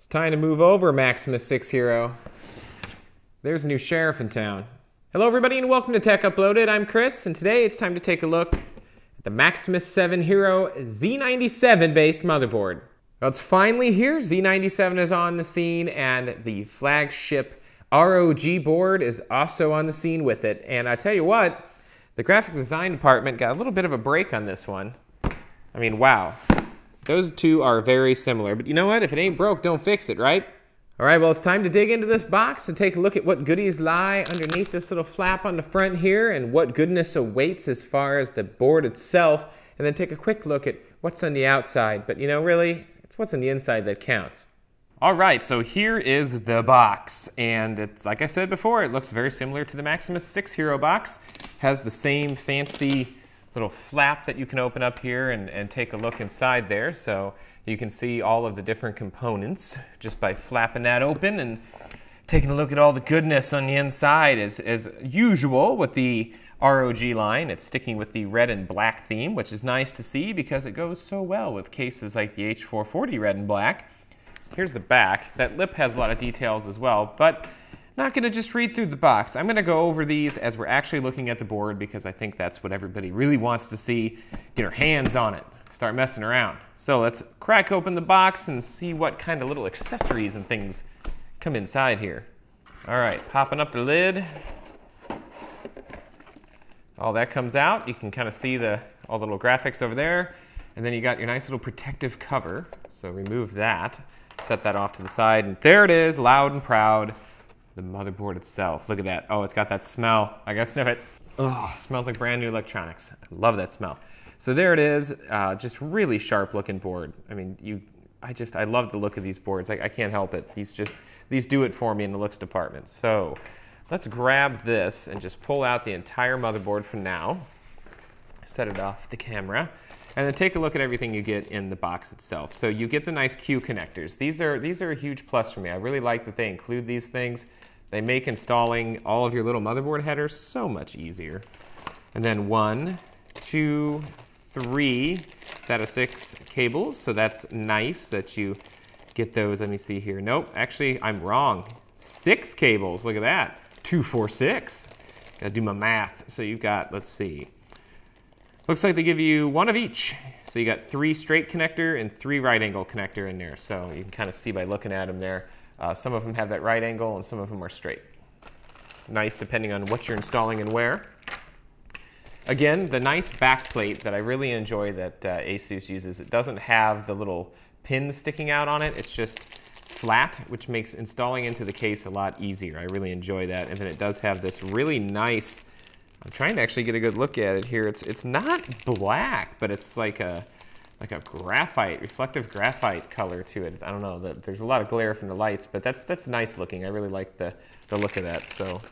It's time to move over, Maximus 6 Hero. There's a new sheriff in town. Hello, everybody, and welcome to Tech Uploaded. I'm Chris, and today it's time to take a look at the Maximus 7 Hero Z97 based motherboard. Well, it's finally here. Z97 is on the scene, and the flagship ROG board is also on the scene with it. And I tell you what, the graphic design department got a little bit of a break on this one. I mean, wow. Those two are very similar, but you know what? If it ain't broke, don't fix it, right? All right, well, it's time to dig into this box and take a look at what goodies lie underneath this little flap on the front here and what goodness awaits as far as the board itself, and then take a quick look at what's on the outside. But you know, really, it's what's on the inside that counts. All right, so here is the box, and it's like I said before, it looks very similar to the Maximus 6 Hero box. Has the same fancy little flap that you can open up here and, and take a look inside there. So you can see all of the different components just by flapping that open and taking a look at all the goodness on the inside. As, as usual with the ROG line, it's sticking with the red and black theme, which is nice to see because it goes so well with cases like the H440 red and black. Here's the back. That lip has a lot of details as well, but not going to just read through the box. I'm going to go over these as we're actually looking at the board because I think that's what everybody really wants to see. Get our hands on it, start messing around. So let's crack open the box and see what kind of little accessories and things come inside here. All right, popping up the lid. All that comes out. You can kind of see the all the little graphics over there. And then you got your nice little protective cover. So remove that, set that off to the side. And there it is, loud and proud the motherboard itself. Look at that. Oh, it's got that smell. I gotta sniff it. Oh, smells like brand new electronics. I love that smell. So there it is, uh, just really sharp looking board. I mean, you, I just, I love the look of these boards. I, I can't help it. These just, these do it for me in the looks department. So let's grab this and just pull out the entire motherboard for now. Set it off the camera. And then take a look at everything you get in the box itself. So you get the nice Q connectors. These are, these are a huge plus for me. I really like that they include these things. They make installing all of your little motherboard headers so much easier. And then one, two, three SATA 6 cables. So that's nice that you get those. Let me see here. Nope, actually, I'm wrong. Six cables. Look at that. Two, four, six. Gotta do my math. So you've got, let's see. Looks like they give you one of each. So you got three straight connector and three right angle connector in there. So you can kind of see by looking at them there. Uh, some of them have that right angle and some of them are straight. Nice depending on what you're installing and where. Again, the nice back plate that I really enjoy that uh, ASUS uses, it doesn't have the little pins sticking out on it. It's just flat, which makes installing into the case a lot easier. I really enjoy that. And then it does have this really nice, I'm trying to actually get a good look at it here. It's, it's not black, but it's like a, like a graphite, reflective graphite color to it. I don't know, that there's a lot of glare from the lights, but that's that's nice looking. I really like the, the look of that. So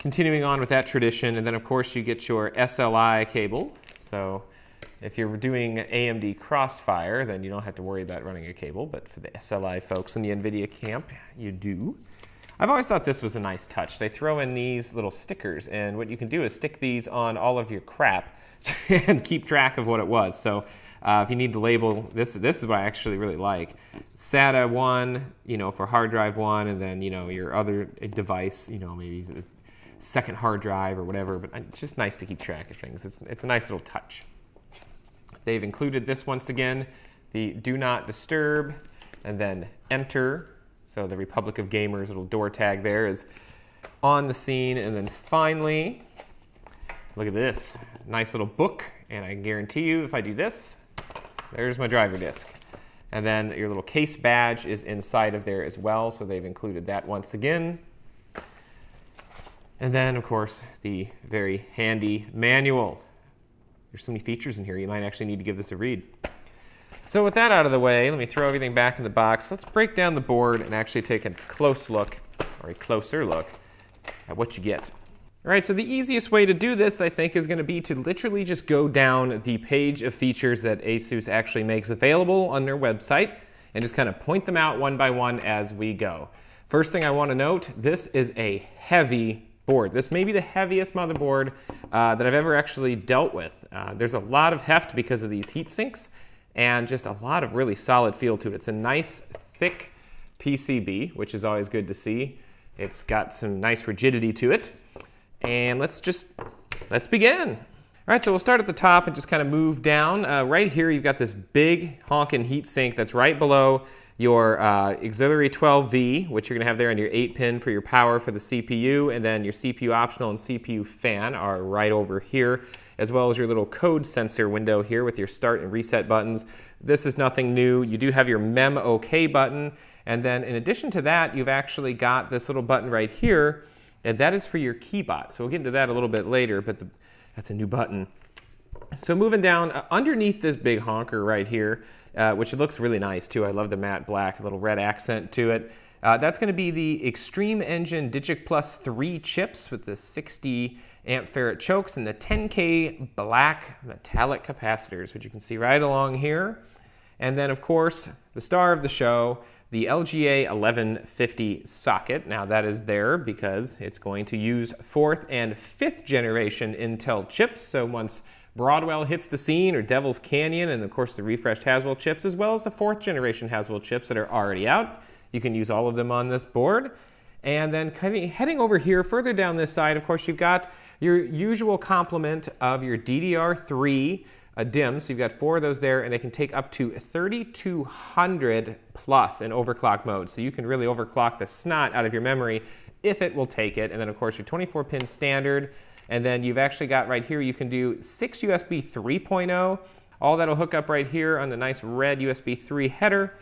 continuing on with that tradition, and then of course you get your SLI cable. So if you're doing AMD Crossfire, then you don't have to worry about running a cable, but for the SLI folks in the NVIDIA camp, you do. I've always thought this was a nice touch. They throw in these little stickers, and what you can do is stick these on all of your crap and keep track of what it was. So uh, if you need to label, this this is what I actually really like. SATA 1, you know, for hard drive 1, and then, you know, your other device, you know, maybe the second hard drive or whatever, but it's just nice to keep track of things. It's, it's a nice little touch. They've included this once again, the do not disturb, and then enter. So the Republic of Gamers little door tag there is on the scene. And then finally, look at this nice little book. And I guarantee you, if I do this, there's my driver disk. And then your little case badge is inside of there as well, so they've included that once again. And then, of course, the very handy manual. There's so many features in here, you might actually need to give this a read. So with that out of the way, let me throw everything back in the box. Let's break down the board and actually take a close look, or a closer look, at what you get. All right, so the easiest way to do this, I think, is going to be to literally just go down the page of features that ASUS actually makes available on their website and just kind of point them out one by one as we go. First thing I want to note, this is a heavy board. This may be the heaviest motherboard uh, that I've ever actually dealt with. Uh, there's a lot of heft because of these heat sinks and just a lot of really solid feel to it. It's a nice, thick PCB, which is always good to see. It's got some nice rigidity to it. And let's just, let's begin. All right, so we'll start at the top and just kind of move down. Uh, right here, you've got this big honkin' heat sink that's right below your uh, auxiliary 12V, which you're going to have there, and your 8 pin for your power for the CPU, and then your CPU optional and CPU fan are right over here, as well as your little code sensor window here with your start and reset buttons. This is nothing new. You do have your MEM OK button, and then in addition to that, you've actually got this little button right here, and that is for your keybot. So we'll get into that a little bit later, but the, that's a new button. So moving down, uh, underneath this big honker right here, uh, which looks really nice too. I love the matte black, little red accent to it. Uh, that's going to be the Extreme Engine Digic Plus 3 chips with the 60 amp farad chokes and the 10K black metallic capacitors, which you can see right along here. And then, of course, the star of the show, the LGA 1150 socket. Now that is there because it's going to use fourth and fifth generation Intel chips. So once Broadwell hits the scene, or Devil's Canyon, and of course the refreshed Haswell chips, as well as the fourth generation Haswell chips that are already out. You can use all of them on this board. And then heading over here, further down this side, of course, you've got your usual complement of your DDR3 uh, DIMMs. So you've got four of those there, and they can take up to 3200 plus in overclock mode. So you can really overclock the snot out of your memory if it will take it. And then, of course, your 24 pin standard. And then you've actually got right here, you can do 6 USB 3.0. All that'll hook up right here on the nice red USB 3 header.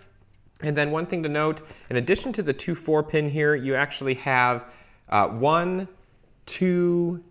And then one thing to note, in addition to the two 4 pin here, you actually have uh, one, two,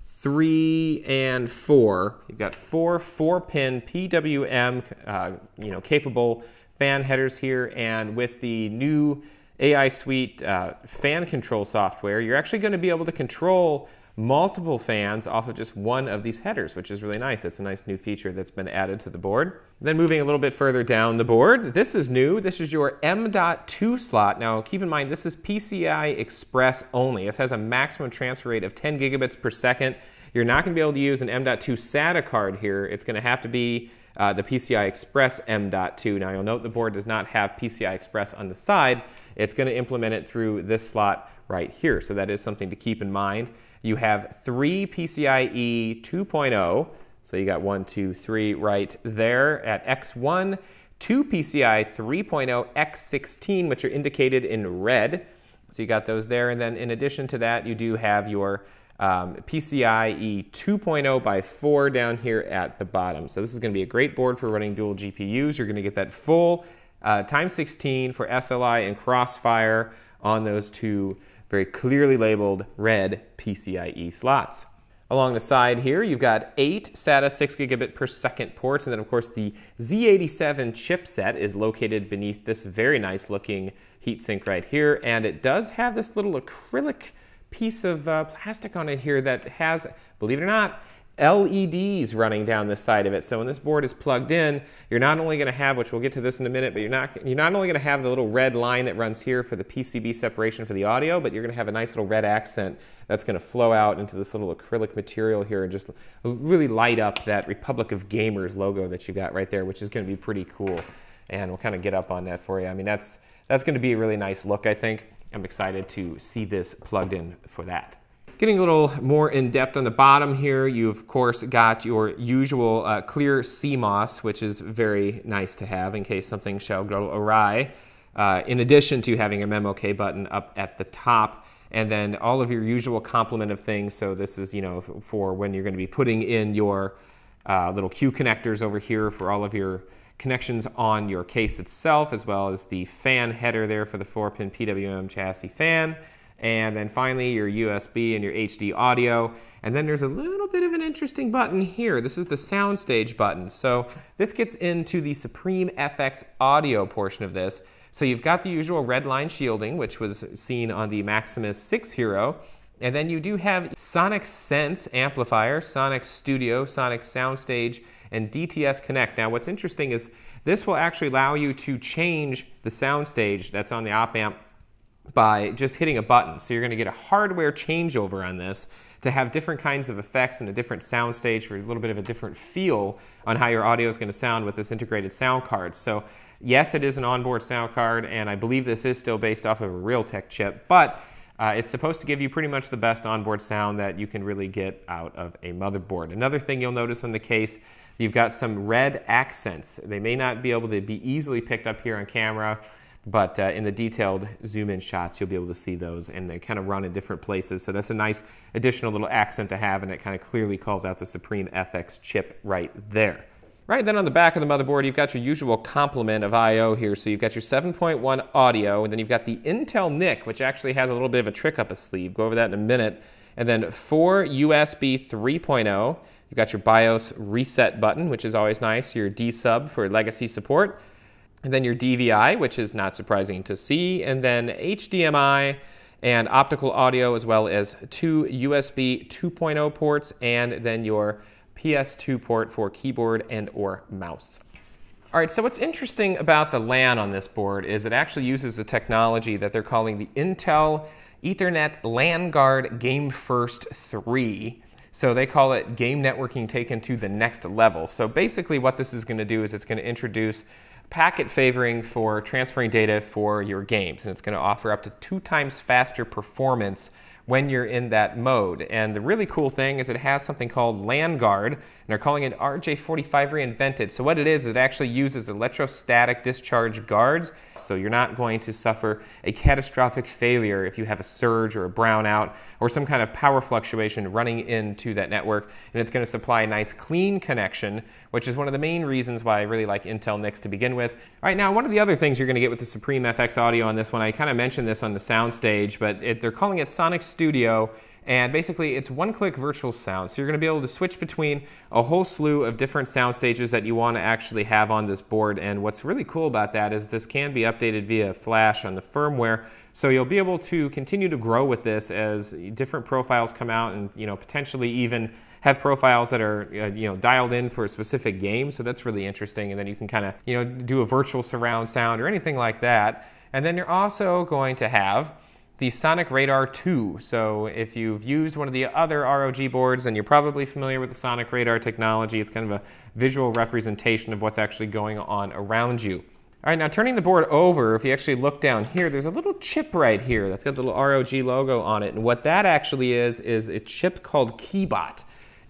three, and four. You've got four 4 pin PWM uh, you know, capable fan headers here. And with the new AI Suite uh, fan control software, you're actually going to be able to control multiple fans off of just one of these headers, which is really nice. It's a nice new feature that's been added to the board. Then moving a little bit further down the board, this is new. This is your M.2 slot. Now keep in mind, this is PCI Express only. This has a maximum transfer rate of 10 gigabits per second. You're not going to be able to use an M.2 SATA card here. It's going to have to be uh, the PCI Express M.2. Now you'll note the board does not have PCI Express on the side. It's going to implement it through this slot right here. So that is something to keep in mind. You have three PCIe 2.0. So you got one, two, three right there at X1, two PCI 3.0 X16, which are indicated in red. So you got those there. And then in addition to that, you do have your um, PCIe 2.0 by 4 down here at the bottom. So this is going to be a great board for running dual GPUs. You're going to get that full uh, times 16 for SLI and Crossfire on those two very clearly labeled red PCIe slots. Along the side here, you've got eight SATA 6 gigabit per second ports, and then of course the Z87 chipset is located beneath this very nice looking heatsink right here, and it does have this little acrylic piece of uh, plastic on it here that has, believe it or not, LEDs running down the side of it. So when this board is plugged in, you're not only going to have, which we'll get to this in a minute, but you're not, you're not only going to have the little red line that runs here for the PCB separation for the audio, but you're going to have a nice little red accent that's going to flow out into this little acrylic material here and just really light up that Republic of Gamers logo that you got right there, which is going to be pretty cool. And we'll kind of get up on that for you. I mean, that's, that's going to be a really nice look, I think. I'm excited to see this plugged in for that. Getting a little more in depth on the bottom here, you of course got your usual uh, clear CMOS, which is very nice to have in case something shall go awry. Uh, in addition to having a MemOK button up at the top, and then all of your usual complement of things. So this is, you know, for when you're going to be putting in your uh, little Q connectors over here for all of your connections on your case itself, as well as the fan header there for the 4-pin PWM chassis fan. And then finally, your USB and your HD audio. And then there's a little bit of an interesting button here. This is the soundstage button. So this gets into the Supreme FX audio portion of this. So you've got the usual red line shielding, which was seen on the Maximus 6 Hero. And then you do have Sonic Sense amplifier, Sonic Studio, Sonic Soundstage, and DTS Connect. Now what's interesting is this will actually allow you to change the soundstage that's on the op amp by just hitting a button. So you're going to get a hardware changeover on this to have different kinds of effects and a different sound stage for a little bit of a different feel on how your audio is going to sound with this integrated sound card. So Yes, it is an onboard sound card, and I believe this is still based off of a Realtek chip, but uh, it's supposed to give you pretty much the best onboard sound that you can really get out of a motherboard. Another thing you'll notice in the case, you've got some red accents. They may not be able to be easily picked up here on camera, but uh, in the detailed zoom in shots, you'll be able to see those and they kind of run in different places. So that's a nice additional little accent to have and it kind of clearly calls out the Supreme FX chip right there. Right, then on the back of the motherboard, you've got your usual complement of I.O. here. So you've got your 7.1 audio, and then you've got the Intel NIC, which actually has a little bit of a trick up a sleeve. Go over that in a minute. And then four USB 3.0. You've got your BIOS reset button, which is always nice. Your D sub for legacy support and then your DVI, which is not surprising to see, and then HDMI and optical audio, as well as two USB 2.0 ports, and then your PS2 port for keyboard and or mouse. All right, so what's interesting about the LAN on this board is it actually uses a technology that they're calling the Intel Ethernet LAN Guard Game First 3. So they call it game networking taken to the next level. So basically what this is going to do is it's going to introduce packet favoring for transferring data for your games. And it's going to offer up to two times faster performance when you're in that mode. And the really cool thing is it has something called LAN Guard, and they're calling it RJ45 reinvented. So what it is, it actually uses electrostatic discharge guards, so you're not going to suffer a catastrophic failure if you have a surge or a brownout or some kind of power fluctuation running into that network. And it's going to supply a nice clean connection, which is one of the main reasons why I really like Intel NICs to begin with. All right, now one of the other things you're going to get with the Supreme FX audio on this one, I kind of mentioned this on the soundstage, but it, they're calling it Sonic Studio. And basically, it's one click virtual sound. So you're going to be able to switch between a whole slew of different sound stages that you want to actually have on this board. And what's really cool about that is this can be updated via flash on the firmware. So you'll be able to continue to grow with this as different profiles come out and you know potentially even have profiles that are uh, you know dialed in for a specific game. So that's really interesting. And then you can kind of you know do a virtual surround sound or anything like that. And then you're also going to have the Sonic Radar 2. So if you've used one of the other ROG boards, then you're probably familiar with the Sonic Radar technology. It's kind of a visual representation of what's actually going on around you. All right, now turning the board over, if you actually look down here, there's a little chip right here that's got the little ROG logo on it. And what that actually is, is a chip called KeyBot.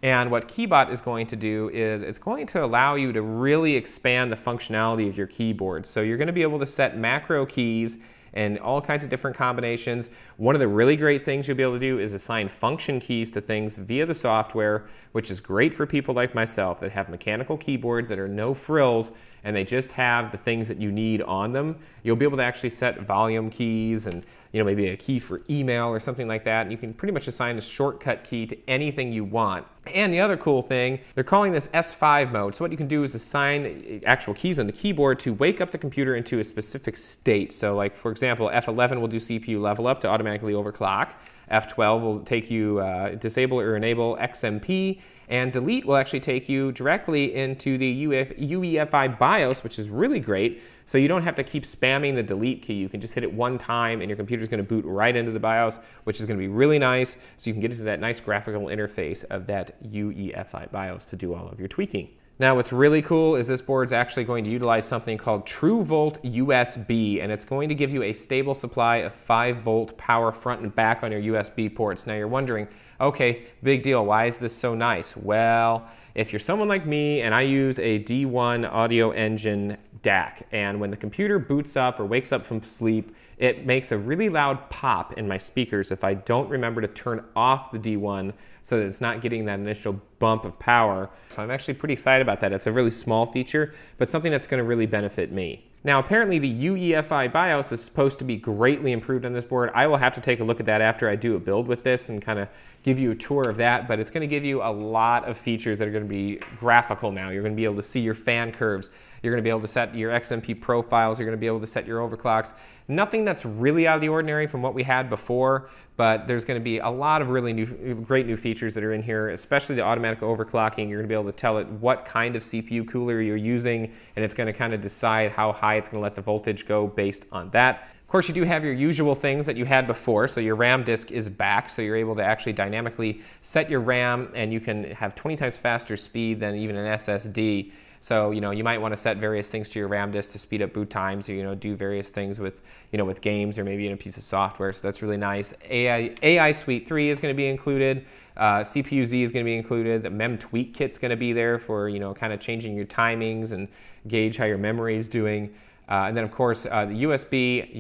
And what KeyBot is going to do is it's going to allow you to really expand the functionality of your keyboard. So you're going to be able to set macro keys and all kinds of different combinations. One of the really great things you'll be able to do is assign function keys to things via the software, which is great for people like myself that have mechanical keyboards that are no frills and they just have the things that you need on them. You'll be able to actually set volume keys and you know maybe a key for email or something like that. And you can pretty much assign a shortcut key to anything you want. And the other cool thing, they're calling this S5 mode. So what you can do is assign actual keys on the keyboard to wake up the computer into a specific state. So like for example, F11 will do CPU level up to automatically overclock. F12 will take you uh, disable or enable XMP, and delete will actually take you directly into the Uf UEFI BIOS, which is really great. So you don't have to keep spamming the delete key. You can just hit it one time and your computer is going to boot right into the BIOS, which is going to be really nice. So you can get into that nice graphical interface of that UEFI BIOS to do all of your tweaking. Now what's really cool is this board's actually going to utilize something called TrueVolt USB and it's going to give you a stable supply of 5 volt power front and back on your USB ports. Now you're wondering, okay, big deal, why is this so nice? Well, if you're someone like me and I use a D1 audio engine DAC and when the computer boots up or wakes up from sleep, it makes a really loud pop in my speakers if I don't remember to turn off the D1 so that it's not getting that initial bump of power. So I'm actually pretty excited about that. It's a really small feature, but something that's to really benefit me. Now, apparently the UEFI BIOS is supposed to be greatly improved on this board. I will have to take a look at that after I do a build with this and kind of give you a tour of that, but it's going to give you a lot of features that are going to be graphical now. You're going to be able to see your fan curves. You're going to be able to set your XMP profiles. You're going to be able to set your overclocks. Nothing that's really out of the ordinary from what we had before, but there's going to be a lot of really new, great new features that are in here, especially the automatic overclocking. You're going to be able to tell it what kind of CPU cooler you're using, and it's going to kind of decide how high it's going to let the voltage go based on that. Of course, you do have your usual things that you had before, so your RAM disk is back, so you're able to actually dynamically set your RAM, and you can have 20 times faster speed than even an SSD. So, you know, you might want to set various things to your RAM disk to speed up boot times or, you know, do various things with, you know, with games or maybe in a piece of software. So that's really nice. AI, AI Suite 3 is going to be included. Uh, CPU-Z is going to be included. The MemTweakIt's going to be there for, you know, kind of changing your timings and gauge how your memory is doing. Uh, and then, of course, uh, the USB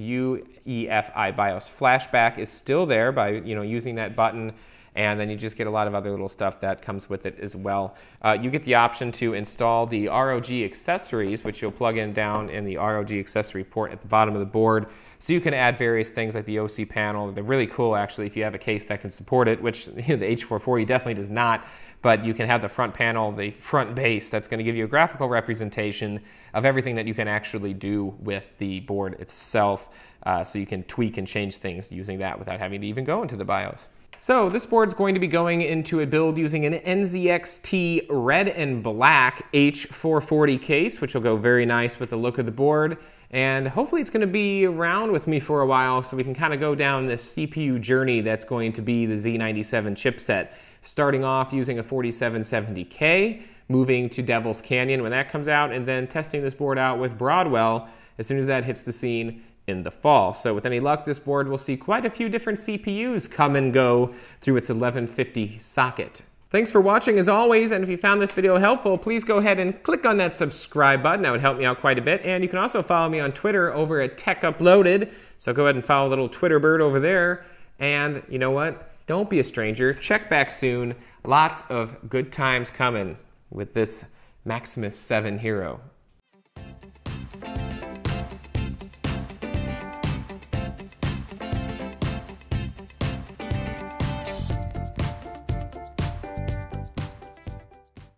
UEFI BIOS flashback is still there by you know using that button and then you just get a lot of other little stuff that comes with it as well. Uh, you get the option to install the ROG accessories, which you'll plug in down in the ROG accessory port at the bottom of the board. So you can add various things like the OC panel. They're really cool, actually, if you have a case that can support it, which the H440 definitely does not. But you can have the front panel, the front base, that's going to give you a graphical representation of everything that you can actually do with the board itself. Uh, so you can tweak and change things using that without having to even go into the BIOS. So this board's going to be going into a build using an NZXT red and black H440 case, which will go very nice with the look of the board. And hopefully it's going to be around with me for a while so we can kind of go down this CPU journey that's going to be the Z97 chipset. Starting off using a 4770K, moving to Devil's Canyon when that comes out, and then testing this board out with Broadwell as soon as that hits the scene in the fall. So with any luck, this board will see quite a few different CPUs come and go through its 1150 socket. Thanks for watching as always, and if you found this video helpful, please go ahead and click on that subscribe button. That would help me out quite a bit. And you can also follow me on Twitter over at Tech Uploaded. So go ahead and follow the little Twitter bird over there. And you know what? Don't be a stranger. Check back soon. Lots of good times coming with this Maximus 7 Hero.